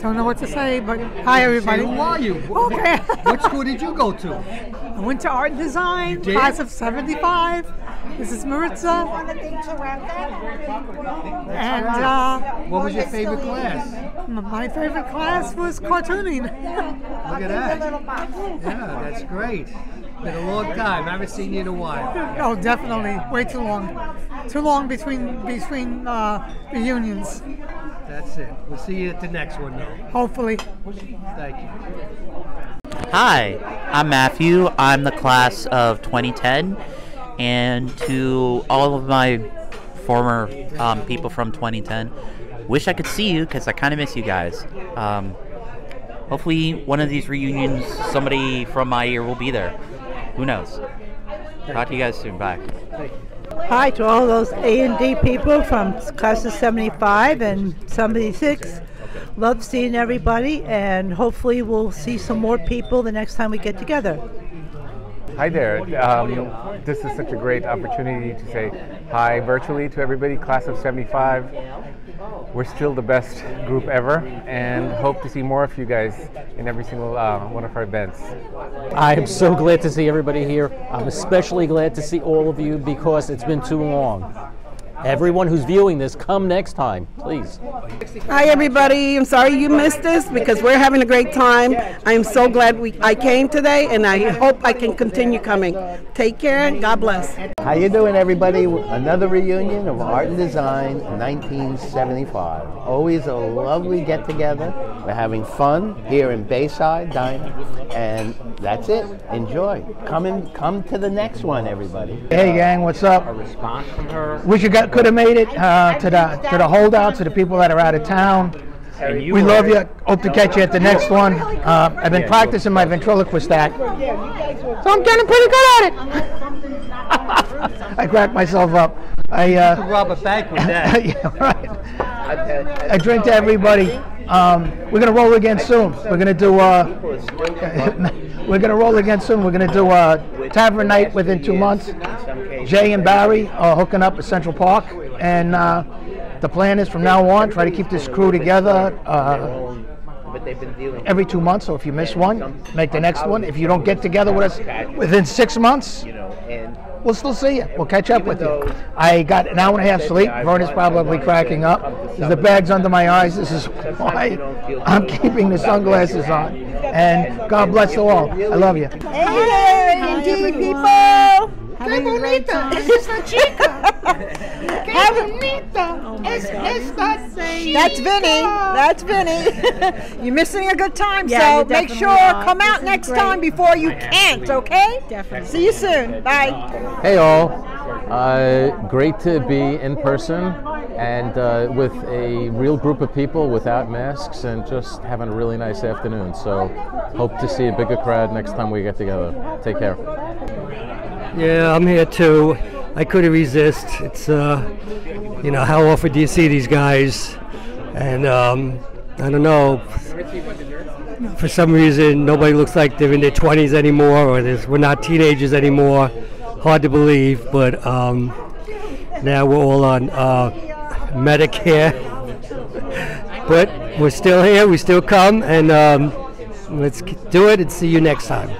Don't know what to say, but hi everybody. Say, who are you? Okay. what school did you go to? I went to art and design, class of 75. This is Maritza. And uh, What was your favorite class? my favorite class was cartooning. Look at that. Yeah, that's great. Been a long time. I haven't seen you in a while. oh, definitely. Way too long. Too long between between uh, reunions. That's it. We'll see you at the next one, though. Hopefully. Thank you. Hi, I'm Matthew. I'm the class of 2010. And to all of my former um, people from 2010, wish I could see you because I kind of miss you guys. Um, hopefully, one of these reunions, somebody from my year will be there. Who knows? Talk to you guys soon. Bye. Hi to all those A and D people from class of 75 and 76. Love seeing everybody, and hopefully we'll see some more people the next time we get together. Hi there. Um, this is such a great opportunity to say hi virtually to everybody, class of 75. We're still the best group ever and hope to see more of you guys in every single uh, one of our events. I am so glad to see everybody here. I'm especially glad to see all of you because it's been too long. Everyone who's viewing this, come next time, please. Hi, everybody. I'm sorry you missed this because we're having a great time. I'm so glad we I came today, and I hope I can continue coming. Take care. and God bless. How you doing, everybody? Another reunion of Art and Design 1975. Always a lovely get-together. We're having fun here in Bayside Diner, and that's it. Enjoy. Come and come to the next one, everybody. Hey gang, what's up? A response from her. Wish you got could have made it uh, to the to the holdouts, to the people that are out of town. We love you. Hope to catch you at the next one. Uh, I've been practicing my ventriloquist act, so I'm getting pretty good at it. I crack myself up. I uh, You could rob a bank with that. yeah, right. I drink to everybody. Um, we're gonna roll again soon. We're gonna do. Uh, we're gonna roll again soon. We're gonna do a tavern night within two months. Jay and Barry are hooking up at Central Park, and uh, the plan is from now on try to keep this crew together. Uh, But they've been dealing every two months. So if you miss one, make the next one. If you don't get together with us within six months, you know, and we'll still see you. We'll catch up with you. I got an hour and a half sleep. Vern is probably cracking up. There's the bags under my eyes. This is why I'm keeping the sunglasses on. And God bless you all. I love you. Hey, A&D people. Qué bonita es esta chica. Qué bonita es esta chica. That's Vinny. That's Vinny. You're missing a good time, Yeah, so make sure are. come This out next great. time before you can't, okay? Definitely. See you soon. Bye. Hey all, uh, great to be in person and uh, with a real group of people without masks and just having a really nice afternoon. So hope to see a bigger crowd next time we get together. Take care. Yeah, I'm here too. I couldn't resist. It's, uh, you know, how often do you see these guys? And um, I don't know. For some reason, nobody looks like they're in their 20s anymore, or we're not teenagers anymore. Hard to believe, but um, now we're all on uh, Medicare. but we're still here. We still come, and um, let's do it and see you next time.